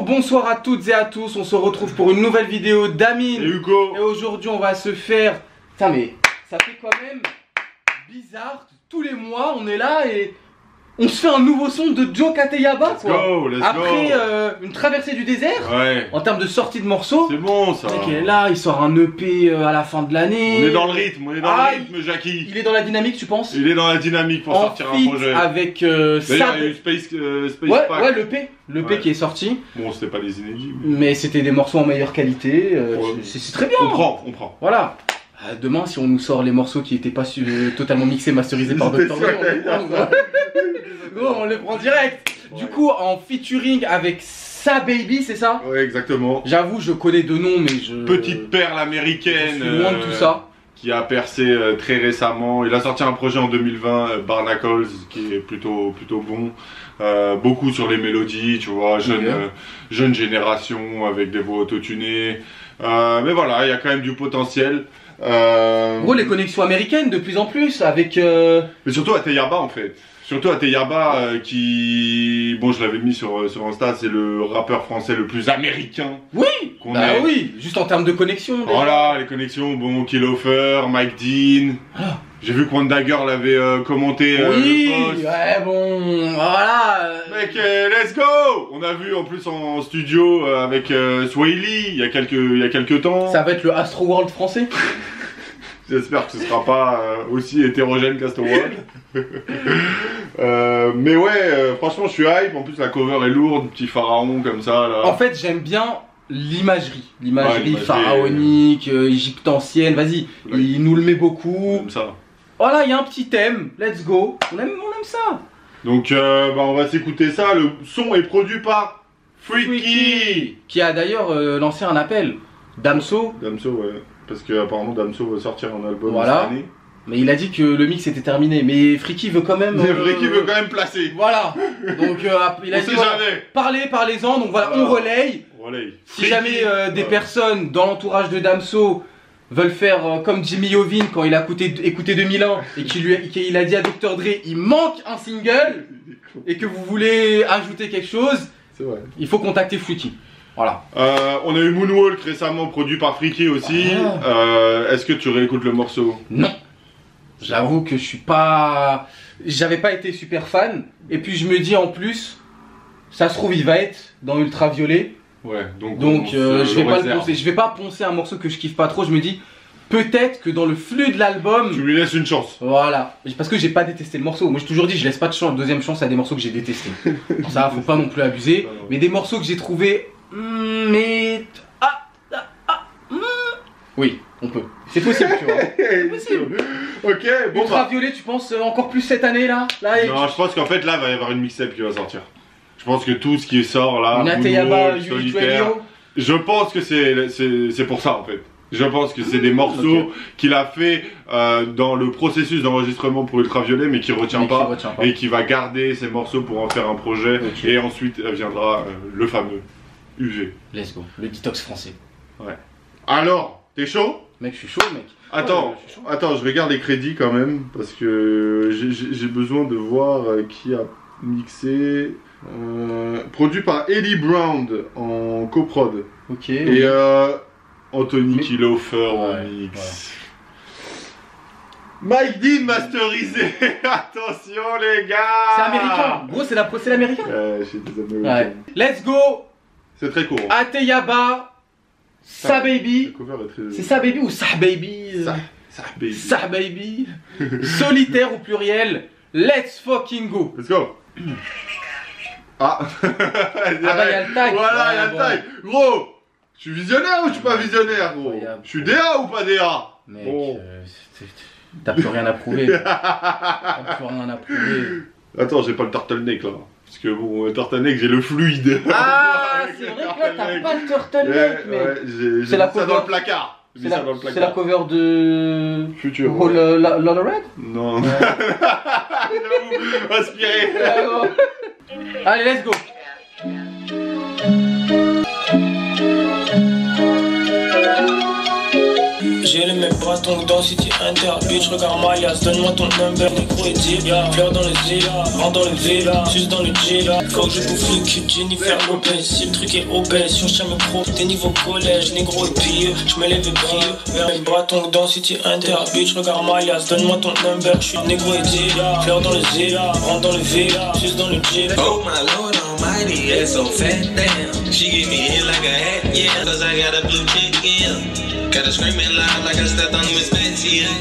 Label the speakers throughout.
Speaker 1: Bonsoir à toutes et à tous, on se retrouve pour une nouvelle vidéo
Speaker 2: Et
Speaker 1: d'Amine.
Speaker 2: Hugo.
Speaker 1: Et aujourd'hui on va se faire... Putain mais ça fait quand même bizarre, tous les mois on est là et on se fait un nouveau son de Joe Kateyaba
Speaker 2: Let's
Speaker 1: quoi.
Speaker 2: go, let's
Speaker 1: Après
Speaker 2: go
Speaker 1: euh, une traversée du désert,
Speaker 2: Ouais,
Speaker 1: en termes de sortie de morceaux,
Speaker 2: c'est bon ça
Speaker 1: mec est là, il sort un EP euh, à la fin de l'année.
Speaker 2: On est dans le rythme, on est dans
Speaker 1: Ah,
Speaker 2: le rythme, Jackie
Speaker 1: Il est dans la dynamique tu penses
Speaker 2: Il est dans la dynamique pour
Speaker 1: En
Speaker 2: sortir un projet.
Speaker 1: avec euh,
Speaker 2: D'ailleurs, il y a eu Space, euh, Space
Speaker 1: Ouais,
Speaker 2: Pack.
Speaker 1: ouais, le P, le P
Speaker 2: Ouais.
Speaker 1: qui est sorti,
Speaker 2: Bon, c'était pas les inédits. mais
Speaker 1: mais c'était des morceaux en meilleure qualité, euh,
Speaker 2: Ouais.
Speaker 1: c'est très bien.
Speaker 2: On prend, on prend.
Speaker 1: Voilà. Euh, Demain, si on nous sort les morceaux qui étaient pas su- euh, totalement mixés, masterisés par Dr. Dre, on les prend, direct. Du coup, en featuring avec Sa Baby, c'est ça?
Speaker 2: Ouais, exactement.
Speaker 1: J'avoue, je connais deux noms, mais je.
Speaker 2: Petite perle
Speaker 1: je
Speaker 2: américaine.
Speaker 1: suis loin de
Speaker 2: euh,
Speaker 1: tout ça.
Speaker 2: Qui a percé très récemment. Il a sorti un projet en 2020, euh, Barnacles, qui est plutôt, plutôt bon. Euh, beaucoup sur les mélodies, tu vois, jeune, jeune génération avec des voix autotunées. Euh, mais voilà, il y a quand même du potentiel. Euh,
Speaker 1: Gros, les connexions américaines de plus en plus avec. euh,
Speaker 2: Mais surtout à Teyaba en fait. Surtout à Teyaba euh, qui, bon, je l'avais mis sur sur Insta, c'est le rappeur français le plus américain
Speaker 1: Oui
Speaker 2: qu'on
Speaker 1: Bah
Speaker 2: ait.
Speaker 1: oui, juste en termes de connexion. déjà.
Speaker 2: Voilà, les connexions, bon, Killoffer, Mike Dean.
Speaker 1: Ah.
Speaker 2: J'ai vu que One Dagger l'avait euh, commenté. euh,
Speaker 1: Oui,
Speaker 2: le post.
Speaker 1: ouais, bon, voilà. euh,
Speaker 2: Mec, euh, let's go On a vu en plus en studio avec euh, Lee il y a quelques il y a quelques temps.
Speaker 1: Ça va être le Astro World français?
Speaker 2: J'espère que ce sera pas aussi hétérogène qu'Astroworld. euh, mais ouais, franchement, je suis hype. En plus, la cover est lourde, petit pharaon comme ça là.
Speaker 1: En fait, j'aime bien l'imagerie. L'imagerie pharaonique, euh, égyptienne, vas-y.
Speaker 2: Ouais.
Speaker 1: Il nous le met beaucoup.
Speaker 2: comme ça.
Speaker 1: Voilà, il y a un petit thème. Let's go. On aime, on aime ça.
Speaker 2: Donc, euh, bah, on va s'écouter ça. Le son est produit par Freaky.
Speaker 1: Freaky. Qui a d'ailleurs euh, lancé un appel. Damso.
Speaker 2: Damso, ouais. Parce que apparemment Damso va sortir un album
Speaker 1: Voilà.
Speaker 2: cette année.
Speaker 1: Mais il a dit que le mix était terminé. Mais Freaky veut quand même.
Speaker 2: Mais
Speaker 1: euh,
Speaker 2: Freaky veut quand même placer.
Speaker 1: Voilà. Donc, il a
Speaker 2: On
Speaker 1: dit.
Speaker 2: sait
Speaker 1: voilà,
Speaker 2: jamais.
Speaker 1: Parlez, parlez-en. Donc voilà, on relaye.
Speaker 2: Voilà.
Speaker 1: Si jamais des personnes dans l'entourage de Damso veulent faire euh, comme Jimmy Iovine quand il a écouté, écouté 2001 et qu'il lui a, qu'il a dit à Dr Dre il manque un single et que vous voulez ajouter quelque chose,
Speaker 2: vrai.
Speaker 1: il faut contacter Freaky. Voilà.
Speaker 2: Euh, on a eu Moonwalk récemment produit par Freaky aussi.
Speaker 1: Ah.
Speaker 2: Euh, Est-ce que tu réécoutes le morceau?
Speaker 1: Non. J'avoue que je suis pas. J'avais pas été super fan. Et puis je me dis en plus, ça se trouve il va être dans Ultraviolet.
Speaker 2: Ouais, donc,
Speaker 1: Donc
Speaker 2: on
Speaker 1: euh, je vais pas le poncer. Je vais pas poncer un morceau que je kiffe pas trop. Je me dis peut-être que dans le flux de l'album.
Speaker 2: Tu lui laisses une chance.
Speaker 1: Voilà, parce que j'ai pas détesté le morceau. Moi j'ai toujours dit je laisse pas de chance, deuxième chance à des morceaux que j'ai détestés. Ça faut pas non plus abuser. Mais des morceaux que j'ai trouvé hmm, mais ah, ah, ah, hmm. oui, on peut. C'est possible, tu vois. possible.
Speaker 2: ok, bon bah.
Speaker 1: Ultraviolet, tu penses euh, encore plus cette année là, là et-
Speaker 2: Non, je pense qu'en fait là, il va y avoir une mixtape qui va sortir. Je pense que tout ce qui sort là,
Speaker 1: Yui
Speaker 2: solitaire, je pense que c'est pour ça en fait. Je pense que c'est des morceaux qu'il a fait euh, dans le processus d'enregistrement pour Ultraviolet, mais qui retient
Speaker 1: Mais qui
Speaker 2: pas.
Speaker 1: retient pas.
Speaker 2: et qui va garder ces morceaux pour en faire un projet. Et ensuite viendra euh, le fameux UV.
Speaker 1: Let's go, le detox français.
Speaker 2: Alors, t'es chaud?
Speaker 1: Mec, je suis chaud, mec.
Speaker 2: Attends,
Speaker 1: Ouais, je suis chaud.
Speaker 2: attends, je regarde les crédits quand même parce que j'ai besoin de voir euh, qui a mixé. Euh, produit par Ellie Brown en coprod
Speaker 1: Ok.
Speaker 2: et euh, Anthony
Speaker 1: Mais-
Speaker 2: Kilofer en
Speaker 1: Ouais,
Speaker 2: mix. Mike Dean masterisé. Attention les gars.
Speaker 1: C'est américain. Gros, c'est la c'est l'américain.
Speaker 2: Ouais, j'ai des américains.
Speaker 1: Ouais. Let's go.
Speaker 2: C'est très court.
Speaker 1: Ateyaba. Sa baby. C'est ça baby ou ça baby?
Speaker 2: Ça, baby.
Speaker 1: Ça baby Solitaire au pluriel Let's fucking go
Speaker 2: Let's go. Ah.
Speaker 1: Ah bah y'a le tag
Speaker 2: Voilà, y'a
Speaker 1: Ouais,
Speaker 2: le tag. Gros, je suis visionnaire ou je suis pas visionnaire, gros? Je suis DA ou pas DA
Speaker 1: Mec,
Speaker 2: Bon.
Speaker 1: euh, t'as plus rien à prouver. T'as plus rien à prouver.
Speaker 2: Attends, j'ai pas le turtleneck là. Parce que bon, le turtleneck, j'ai le fluide.
Speaker 1: Ah, c'est vrai que là, t'as pas le turtleneck,
Speaker 2: Ouais,
Speaker 1: mec.
Speaker 2: ouais, j'ai ça
Speaker 1: cover.
Speaker 2: dans le placard.
Speaker 1: C'est la, cover de.
Speaker 2: Futur.
Speaker 1: Oh, la- Lola Red?
Speaker 2: Non. Inspiré.
Speaker 1: Allez, let's go
Speaker 3: Les mêmes donc dans City Inter Bitch regarde Malias Donne-moi ton number Négro et deal Fleur dans le zilla Rentre dans le villa Juste dans le Gila Faut que je bouffe le cul Jennifer Lopez. Si le truc est obèse on chame pro T'es niveau collège Négro et pire. Je me lève et brille mes bras donc dans City Inter Bitch regarde Malias Donne-moi ton number Je suis négro et deal Fleur dans le zilla Rentre dans le villa Juste dans le Gila
Speaker 4: Oh my lord almighty, it's so fat, damn. She give me hit like a hat, yeah. Cause I got a blue chick, yeah. Gotta scream it loud like I stepped on Miss Betsy, yeah.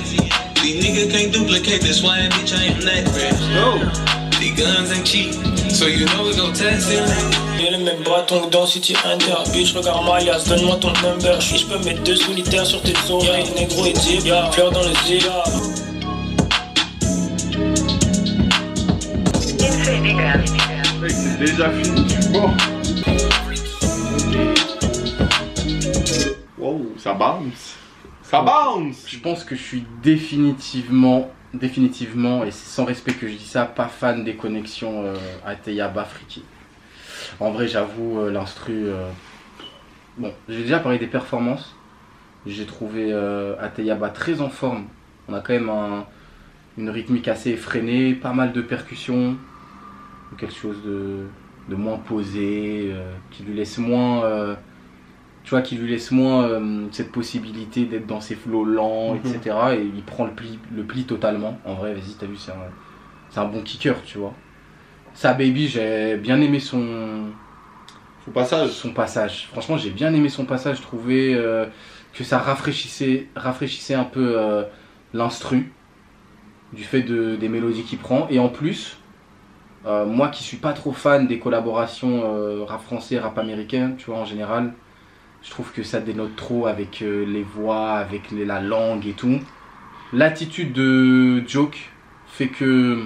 Speaker 4: These niggas can't duplicate this why bitch, I am that rich.
Speaker 2: Oh
Speaker 4: These guns ain't cheap, so you know we gon' test it.
Speaker 3: J'ai les mêmes bâtons que dans City Inter Bitch regarde Malias, donne-moi ton number Je je peux mettre deux solitaires sur tes oreilles Négro et deal, fleur dans le zilla
Speaker 2: Mec, c'est déjà fini, tu. Ça bounce. Ça bounce
Speaker 1: Je pense que je suis définitivement, définitivement, et c'est sans respect que je dis ça, pas fan des connexions euh, Ateyaba Friki. En vrai, j'avoue, euh, l'instru. euh, Bon, j'ai déjà parlé des performances. J'ai trouvé euh, Ateyaba très en forme. On a quand même un- une rythmique assez effrénée, pas mal de percussions, quelque chose de, de moins posé, qui lui laisse moins. Tu vois, qui lui laisse moins euh, cette possibilité d'être dans ses flots lents,
Speaker 2: Mhm.
Speaker 1: etc. Et il prend le pli, le pli totalement. En vrai, vas-y, t'as vu, c'est un, un bon kicker, tu vois. Ça, Baby, j'ai bien aimé son,
Speaker 2: Son passage.
Speaker 1: son passage. Franchement, j'ai bien aimé son passage. Je trouvais euh, que ça rafraîchissait, rafraîchissait un peu euh, l'instru du fait de, des mélodies qu'il prend. Et en plus, moi qui suis pas trop fan des collaborations rap français, rap américain, tu vois, en général, je trouve que ça dénote trop avec euh, les voix, avec les- la langue et tout. L'attitude de Joke fait que.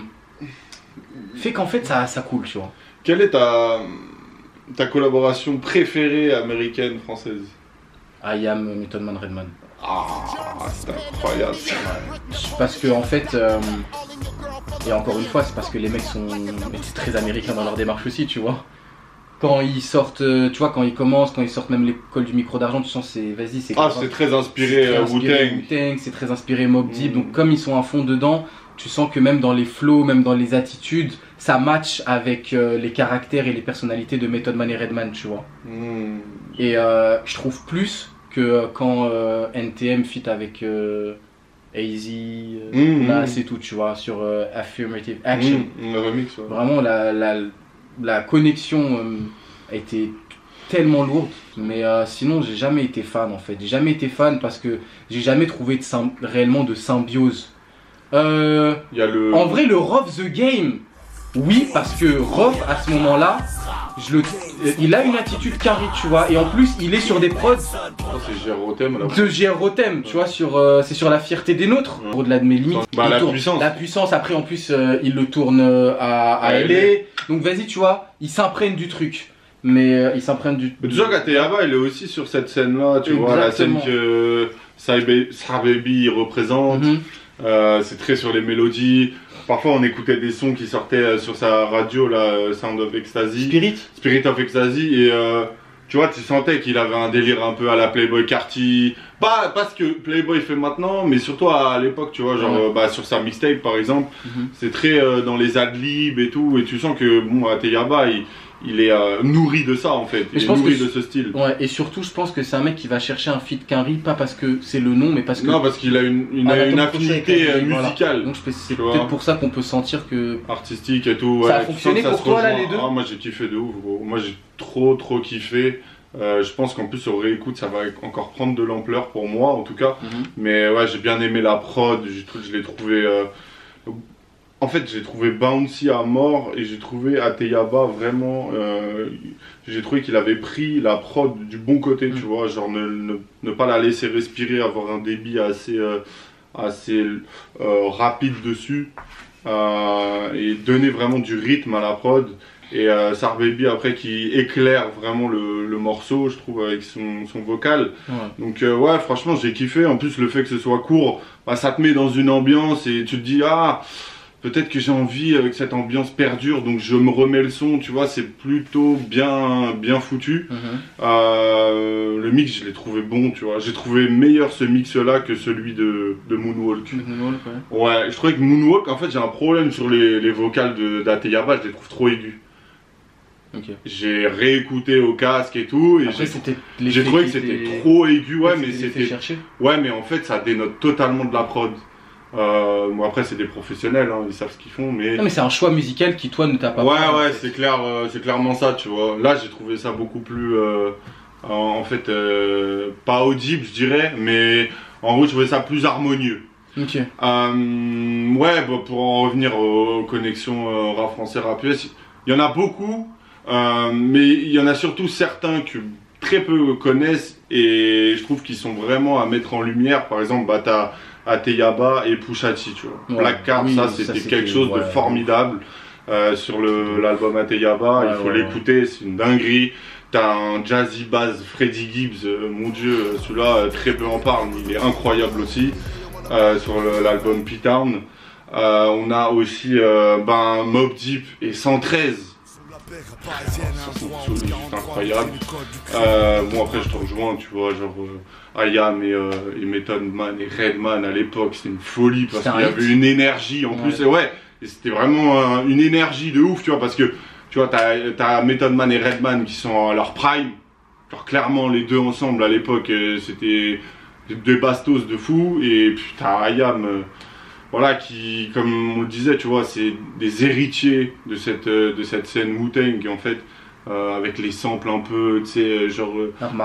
Speaker 1: fait qu'en fait ça, ça coule, tu vois.
Speaker 2: Quelle est ta, ta collaboration préférée américaine, française?
Speaker 1: I am Method Man Redman.
Speaker 2: Ah, c'est incroyable.
Speaker 1: Parce que en fait, euh, et encore une fois, c'est parce que les mecs sont c'est très américains dans leur démarche aussi, tu vois. Quand ils sortent, euh, tu vois, quand ils commencent, quand ils sortent même l'école du micro d'argent, tu sens c'est vas-y, c'est
Speaker 2: Ah, c'est très inspiré euh, Wu-Tang.
Speaker 1: C'est très inspiré Mob Deep.
Speaker 2: Mm.
Speaker 1: Donc comme ils sont à fond dedans, tu sens que même dans les flows, même dans les attitudes, ça match avec euh, les caractères et les personnalités de Method Man et Redman, tu vois.
Speaker 2: Hmm.
Speaker 1: Et euh, je trouve plus que quand euh, NTM fit avec AZ, là c'est tout, tu vois, sur Affirmative Action.
Speaker 2: Le remix, ouais.
Speaker 1: Vraiment, la, la, la connexion euh, a été tellement lourde, mais euh, sinon j'ai jamais été fan en fait. J'ai jamais été fan parce que j'ai jamais trouvé de réellement de symbiose. Euh,
Speaker 2: Il y a le.
Speaker 1: en vrai, le Rough the Game, oui, parce que Rough à ce moment-là, je le, il a une attitude carré, tu vois, et en plus il est sur des prods
Speaker 2: c'est
Speaker 1: de GR Rotem, tu vois, sur, euh, c'est sur la fierté des nôtres, au-delà de mes limites.
Speaker 2: Bah,
Speaker 1: Il
Speaker 2: la
Speaker 1: tourne-
Speaker 2: puissance.
Speaker 1: La puissance, après en plus euh, il le tourne euh, à, à LA. Donc vas-y, tu vois, il s'imprègne du truc. Mais euh, il s'imprègne du.
Speaker 2: Mais tu vois qu'Ateyaba, il est aussi sur cette scène-là, tu vois, la scène que Sar Baby représente.
Speaker 1: Mhm.
Speaker 2: Euh, c'est très sur les mélodies. Parfois, on écoutait des sons qui sortaient euh, sur sa radio, là, euh, Sound of Ecstasy,
Speaker 1: Spirit?
Speaker 2: Spirit of Ecstasy, et euh, tu vois, tu sentais qu'il avait un délire un peu à la Playboy Carty. Pas, pas ce que Playboy fait maintenant, mais surtout à, l'époque, tu vois, genre
Speaker 1: Ouais.
Speaker 2: bah, sur sa mixtape par exemple,
Speaker 1: Mhm.
Speaker 2: c'est très euh, dans les adlibs et tout, et tu sens que bon, Ateyaba, il, il est euh, nourri de ça en fait, il
Speaker 1: je
Speaker 2: est
Speaker 1: pense
Speaker 2: nourri
Speaker 1: que
Speaker 2: de ce style.
Speaker 1: Ouais, et surtout, je pense que c'est un mec qui va chercher un feat Quinry, pas parce que c'est le nom, mais parce que.
Speaker 2: Non, parce qu'il a une, une,
Speaker 1: avec
Speaker 2: affinité euh,
Speaker 1: voilà.
Speaker 2: musicale.
Speaker 1: Donc je c'est peut-être pour ça qu'on peut sentir que.
Speaker 2: artistique et tout.
Speaker 1: Ça a fonctionné pour toi, là, les deux
Speaker 2: Ah, Moi j'ai kiffé de ouf, gros. Moi j'ai trop trop kiffé. Euh, je pense qu'en plus au réécoute ça va encore prendre de l'ampleur pour moi en tout cas. Mais ouais j'ai bien aimé la prod, trou- je l'ai trouvé... euh, En fait j'ai trouvé bouncy à mort et j'ai trouvé Ateyaba vraiment... euh, J'ai trouvé qu'il avait pris la prod du bon côté tu
Speaker 1: Mhm.
Speaker 2: vois, genre ne, ne, ne pas la laisser respirer, avoir un débit assez... euh, assez euh, rapide dessus et donner vraiment du rythme à la prod. Et Sar Baby après qui éclaire vraiment le, le morceau, je trouve, avec son, son vocal.
Speaker 1: Ouais.
Speaker 2: Donc ouais, franchement, j'ai kiffé. En plus, le fait que ce soit court, bah, ça te met dans une ambiance et tu te dis, ah, peut-être que j'ai envie que cette ambiance perdure, donc je me remets le son, tu vois, c'est plutôt bien, bien foutu.
Speaker 1: Mhm.
Speaker 2: Euh, le mix, je l'ai trouvé bon, tu vois. J'ai trouvé meilleur ce mix-là que celui de, de Moonwalk.
Speaker 1: Moonwalk, ouais.
Speaker 2: Ouais, je trouvais que Moonwalk, en fait, j'ai un problème sur les, les vocales de- d'Ateyaba, je les trouve trop aigus.
Speaker 1: Ok.
Speaker 2: J'ai réécouté au casque et tout, et j'ai trouvé que c'était
Speaker 1: était-
Speaker 2: trop aigu, ouais, mais c'était. Ouais, mais en fait, ça dénote totalement de la prod. Euh, bon, après, c'est des professionnels, hein, ils savent ce qu'ils font, mais.
Speaker 1: Non, mais c'est un choix musical qui, toi, ne t'a pas
Speaker 2: Ouais, ouais, c'est clair, euh, c'est clairement ça, tu vois. Là, j'ai trouvé ça beaucoup plus, euh, en, en fait, euh, pas audible, je dirais, mais en gros, je trouvais ça plus harmonieux.
Speaker 1: Ok.
Speaker 2: Ouais, bah, pour en revenir aux connexions rap français, rap US, il y en a beaucoup, mais il y en a surtout certains que très peu connaissent et je trouve qu'ils sont vraiment à mettre en lumière. Par exemple, bah, t'as Ateyaba et Pushati, tu vois.
Speaker 1: Ouais.
Speaker 2: Black Card,
Speaker 1: Oui,
Speaker 2: ça c'était quelque chose de formidable euh, sur l'album Ateyaba.
Speaker 1: Ouais,
Speaker 2: il faut l'écouter, c'est une dinguerie. T'as un jazzy bass Freddie Gibbs, euh, mon dieu, euh, celui-là, euh, très peu en parle, mais il est incroyable aussi euh, sur l'album P-Town. Euh, on a aussi ben, Mob Deep et 113. Ça, c'est incroyable. Euh, bon, après, je te rejoins, tu vois, genre euh, Ayam et, euh, et Method Man et Redman à l'époque, c'était une folie parce qu'il y avait une énergie en
Speaker 1: Ouais.
Speaker 2: plus. Et ouais, et c'était vraiment euh, une énergie de ouf, tu vois, parce que tu vois, t'as as Method Man et Redman qui sont à leur prime. Genre, clairement, les deux ensemble à l'époque, euh, c'était des bastos de fou. Et puis, t'as Ayam. Voilà, qui, comme on le disait, tu vois, c'est des héritiers de cette, euh, de cette scène Wu-Tang, en fait, euh, avec les samples un peu, tu sais, euh, genre.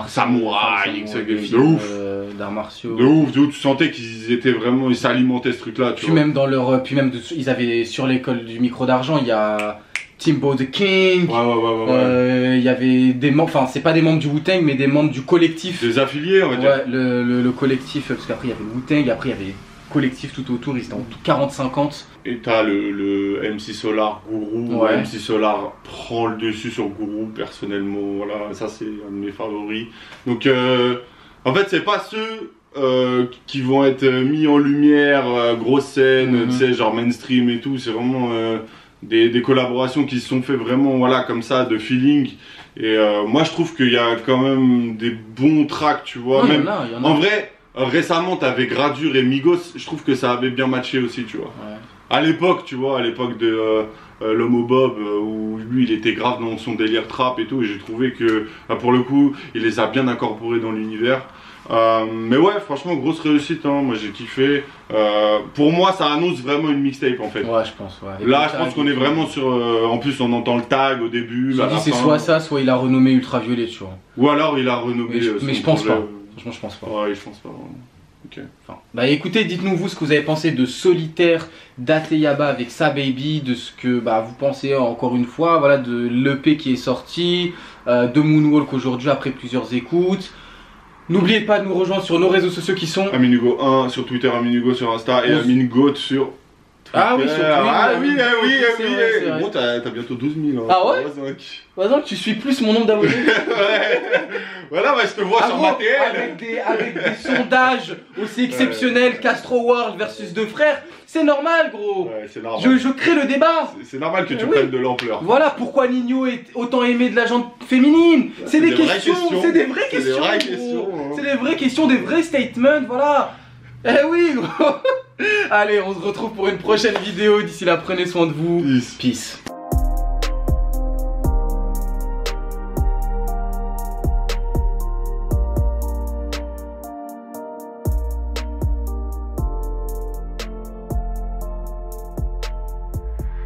Speaker 2: Samouraï,
Speaker 1: enfin,
Speaker 2: etc.
Speaker 1: des
Speaker 2: De
Speaker 1: films,
Speaker 2: ouf.
Speaker 1: euh, D'arts martiaux.
Speaker 2: de ouf, de ouf, tu sentais qu'ils étaient vraiment, ils s'alimentaient ce truc-là, tu
Speaker 1: Puis
Speaker 2: vois.
Speaker 1: même dans leur. Puis même, de- ils avaient sur l'école du micro d'argent, il y a Timbo the King.
Speaker 2: Ouais, ouais, ouais, ouais. ouais.
Speaker 1: euh, Il y avait des membres, enfin c'est pas des membres du Wu-Tang mais des membres du collectif.
Speaker 2: Des affiliés, on va dire.
Speaker 1: Ouais, le, le, le collectif, parce qu'après il y avait Wu-Tang, après il y avait collectif tout autour, ils étaient en tout 40-50.
Speaker 2: Et t'as le, le MC Solar Gourou.
Speaker 1: Ouais.
Speaker 2: MC Solar prend le dessus sur Gourou, personnellement. Voilà, ça c'est un de mes favoris. Donc, euh, en fait, c'est pas ceux euh, qui vont être mis en lumière, euh, grosse scène,
Speaker 1: Mhm.
Speaker 2: tu sais, genre mainstream et tout. C'est vraiment euh, des, des collaborations qui se sont fait vraiment, voilà, comme ça, de feeling. Et euh, moi, je trouve qu'il y a quand même des bons tracks, tu vois.
Speaker 1: Il y
Speaker 2: même,
Speaker 1: en a, y en a.
Speaker 2: en vrai, récemment, t'avais Gradure et Migos. Je trouve que ça avait bien matché aussi, tu vois.
Speaker 1: Ouais.
Speaker 2: À l'époque, tu vois, à l'époque de euh, euh, l'Homo Bob, euh, où lui, il était grave dans son délire trap et tout, et j'ai trouvé que, pour le coup, il les a bien incorporés dans l'univers. Euh, mais ouais, franchement, grosse réussite, hein, moi j'ai kiffé. Euh, pour moi, ça annonce vraiment une mixtape en fait.
Speaker 1: Ouais, je pense, ouais.
Speaker 2: Là, je pense qu'on est vraiment sur. euh, en plus, on entend le tag au début.
Speaker 1: Je
Speaker 2: à
Speaker 1: me dis,
Speaker 2: la
Speaker 1: c'est soit ça, soit il a renommé Ultraviolet, tu vois.
Speaker 2: Ou alors il a renommé.
Speaker 1: Mais je-
Speaker 2: euh,
Speaker 1: mais je pense pas. Franchement, je pense pas.
Speaker 2: Ouais, je pense pas vraiment.
Speaker 1: Enfin, bah écoutez, dites-nous vous ce que vous avez pensé de Solitaire d'Ateyaba avec Sa Baby, de ce que bah, vous pensez encore une fois, voilà, de l'EP qui est sorti, euh, de Moonwalk aujourd'hui après plusieurs écoutes. N'oubliez pas de nous rejoindre sur nos réseaux sociaux qui sont.
Speaker 2: Aminugo 1 sur Twitter, Aminugo sur Insta et Aminugo sur.
Speaker 1: Ah oui, sur
Speaker 2: Ah oui, ah oui, ah
Speaker 1: c'est
Speaker 2: oui.
Speaker 1: vrai.
Speaker 2: Bon, t'as t'as bientôt 12 000. hein.
Speaker 1: Ah ouais. Par exemple, tu suis plus mon nombre d'abonnés.
Speaker 2: Ouais. Voilà, bah, je te vois
Speaker 1: Ah
Speaker 2: sur
Speaker 1: gros,
Speaker 2: ma TL.
Speaker 1: avec, des, avec des sondages aussi exceptionnels qu'Astro World versus deux frères, c'est normal, gros.
Speaker 2: Ouais, c'est normal.
Speaker 1: Je, je crée le débat.
Speaker 2: C'est- C'est normal que tu
Speaker 1: Oui.
Speaker 2: prennes de l'ampleur.
Speaker 1: Voilà pourquoi Nino est autant aimé de la gente féminine. C'est des,
Speaker 2: des vraies
Speaker 1: questions,
Speaker 2: questions.
Speaker 1: c'est des vraies
Speaker 2: C'est des
Speaker 1: questions.
Speaker 2: vraies
Speaker 1: gros.
Speaker 2: questions, hein.
Speaker 1: C'est des vraies questions, des vrais statements, voilà. Eh oui, gros. Allez, on se retrouve pour une prochaine vidéo. D'ici là, prenez soin de vous.
Speaker 2: Peace.
Speaker 1: Peace.